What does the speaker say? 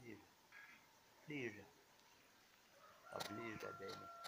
Lívia. Lívia. A Lívia dele.